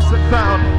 wasn't found.